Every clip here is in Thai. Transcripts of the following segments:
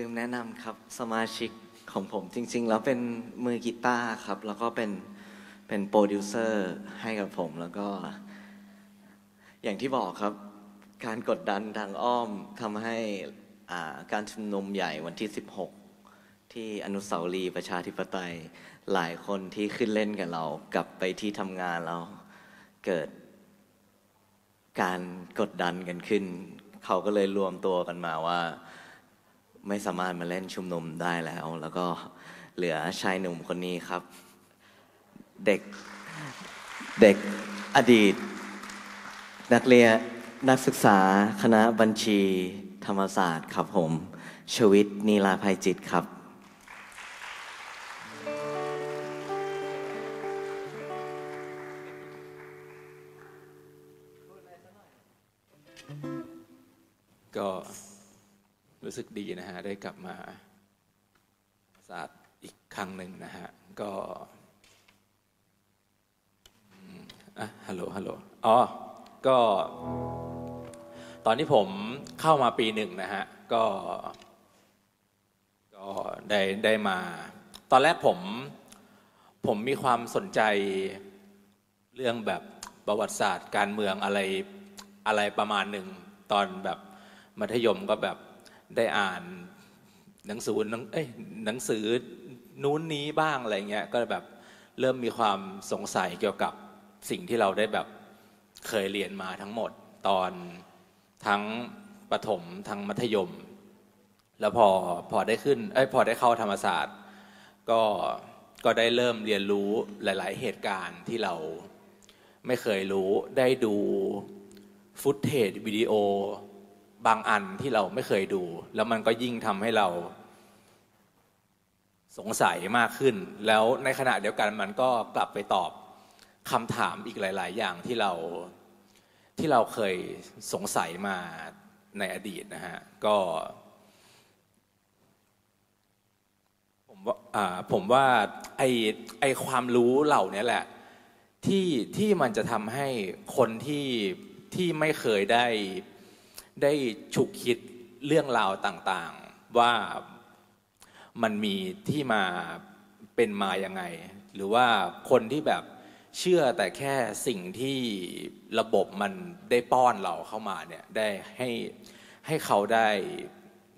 ลืมแนะนำครับสมาชิกของผมจริง ๆ แล้วเป็นมือกีตาร์ครับ แล้วก็เป็นเป็นโปรดิวเซอร์ให้กับผมแล้วก็ อย่างที่บอกครับ การกดดันทางอ้อมทำให้อ่าการชุมนุมใหญ่วันที่ 16 ที่อนุสาวรีย์ประชาธิปไตยหลายคนที่ขึ้นเล่นกับเรา กลับไปที่ทำงานแล้วเกิด การกดดันกันขึ้น เขาก็เลยรวมตัวกันมาว่า ไม่สามารถมาเล่นชุมนุมได้แล้ว แล้วก็เหลือชายหนุ่มคนนี้ครับ เด็กเด็กอดีต นักเรียนนักศึกษาคณะบัญชีธรรมศาสตร์ครับผมชวิตนีลาภัยจิตครับก็ รู้สึกดีนะฮะ ได้กลับมาศาสตร์อีกครั้งหนึ่งนะฮะ ก็อะฮัลโหลฮัลโหลอ๋อ ก็ ตอนที่ผมเข้ามาปีหนึ่งนะฮะ ก็ ก็ได้ได้มา ตอนแรกผม ผมมีความสนใจเรื่องแบบประวัติศาสตร์การเมืองอะไรอะไรประมาณหนึ่ง ตอนแบบมัธยมก็แบบ ได้อ่านหนังสือหนังเอ้ยหนังสือนู้นนี้บ้างอะไรเงี้ยก็แบบเริ่มมีความสงสัยเกี่ยวกับสิ่งที่เราได้แบบเคยเรียนมาทั้งหมดตอนทั้งประถมทั้งมัธยม แล้วพอพอได้ขึ้นเอ้ยพอได้เข้าธรรมศาสตร์ ก็ก็ได้เริ่มเรียนรู้หลาย ๆ เหตุการณ์ที่เราไม่เคยรู้ได้ดูฟุตเทจวิดีโอ บางอันที่เราไม่เคยดู แล้วมันก็ยิ่งทำให้เราสงสัยมากขึ้น แล้วในขณะเดียวกันมันก็กลับไปตอบคำถามอีกหลาย ๆ อย่างที่เราที่เราเคยสงสัยมาในอดีตนะฮะก็ผมว่าผมว่าไอไอความรู้เหล่านี้แหละ ที่ที่มันจะทำให้คนที่ที่ไม่เคยได้ ได้ฉุกคิดเรื่องราวต่างๆ ว่ามันมีที่มาเป็นมาอยังไง หรือว่าคนที่แบบเชื่อแต่แค่สิ่งที่ระบบมันได้ป้อนเราเข้ามาเนี่ยได้ให้ให้เขาได้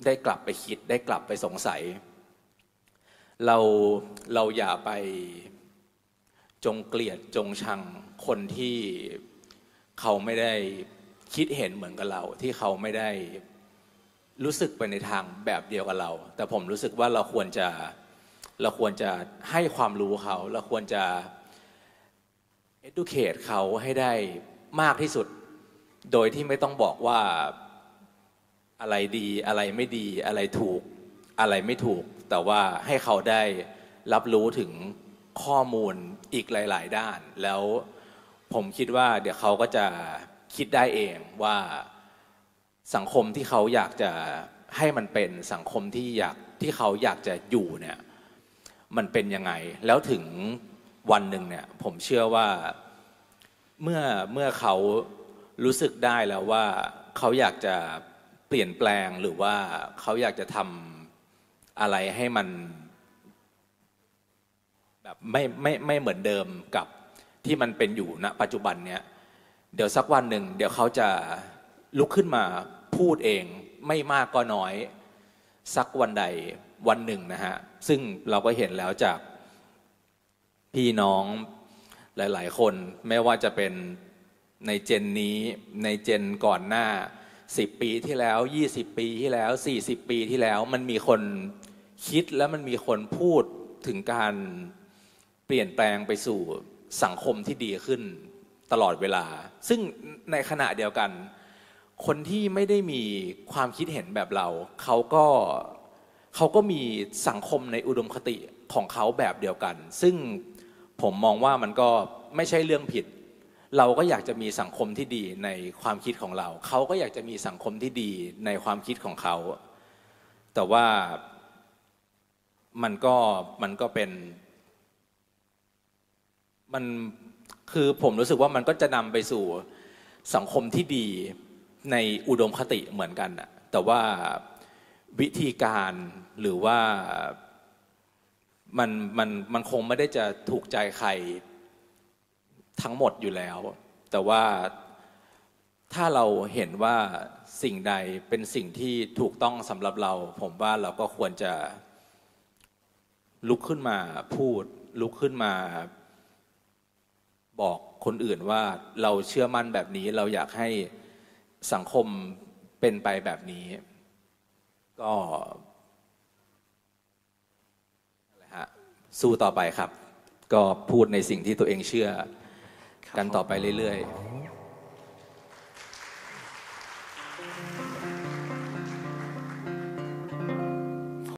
ได้กลับไปคิดได้กลับไปสงสัย เราเราอย่าไปจงเกลียดจงชังคนที่เขาไม่ได้ คิดเห็นเหมือนกับเราที่เขาไม่ได้รู้สึกไปในทางแบบเดียวกับเรา แต่ผมรู้สึกว่าเราควรจะเราควรจะให้ความรู้เขา เราควรจะ educate เขาให้ได้มากที่สุด โดยที่ไม่ต้องบอกว่าอะไรดีอะไรไม่ดีอะไรถูกอะไรไม่ถูก แต่ว่าให้เขาได้รับรู้ถึงข้อมูลอีกหลาย ๆ ด้าน แล้วผมคิดว่าเดี๋ยวเขาก็จะ คิดได้เองว่าสังคมที่เขาอยากจะให้มันเป็นสังคมที่อยากที่เขาอยากจะอยู่เนี่ยมันเป็นยังไง แล้วถึงวันหนึ่งเนี่ยผมเชื่อว่าเมื่อเมื่อเขารู้สึกได้แล้วว่าเขาอยากจะเปลี่ยนแปลงหรือว่าเขาอยากจะทำอะไรให้มันแบบไม่ไม่ไม่เหมือนเดิมกับที่มันเป็นอยู่ณปัจจุบันเนี้ย เดี๋ยวสักวันหนึ่ง เดี๋ยวเขาจะลุกขึ้นมาพูดเองไม่มากก็น้อย สักวันใดวันหนึ่งนะฮะ ซึ่งเราก็เห็นแล้วจากพี่น้องหลาย ๆ คนไม่ว่าจะเป็นในเจนนี้ในเจนก่อนหน้า 10 ปีที่แล้ว 20 ปีที่แล้ว 40 ปีที่แล้ว มันมีคนคิดแล้วมันมีคนพูดถึงการเปลี่ยนแปลงไปสู่สังคมที่ดีขึ้น ตลอดเวลา ซึ่งในขณะเดียวกัน คนที่ไม่ได้มีความคิดเห็นแบบเรา เขาก็เขาก็มีสังคมในอุดมคติของเขาแบบเดียวกัน ซึ่งผมมองว่ามันก็ไม่ใช่เรื่องผิด เราก็อยากจะมีสังคมที่ดีในความคิดของเรา เขาก็อยากจะมีสังคมที่ดีในความคิดของเขา แต่ว่ามันก็มันก็เป็นมัน คือผมรู้สึกว่ามันก็จะนำไปสู่สังคมที่ดีในอุดมคติเหมือนกันอะแต่ว่าวิธีการหรือว่ามันมันมันคงไม่ได้จะถูกใจใครทั้งหมดอยู่แล้ว แต่ว่าถ้าเราเห็นว่าสิ่งใดเป็นสิ่งที่ถูกต้องสำหรับเรา ผมว่าเราก็ควรจะลุกขึ้นมาพูด ลุกขึ้นมา บอกคนอื่นว่าเราเชื่อมั่นแบบนี้ เราอยากให้สังคมเป็นไปแบบนี้ ก็นั่นแหละฮะสู้ต่อไปครับ ก็พูดในสิ่งที่ตัวเองเชื่อครับกันต่อผมไปเรื่อย ๆ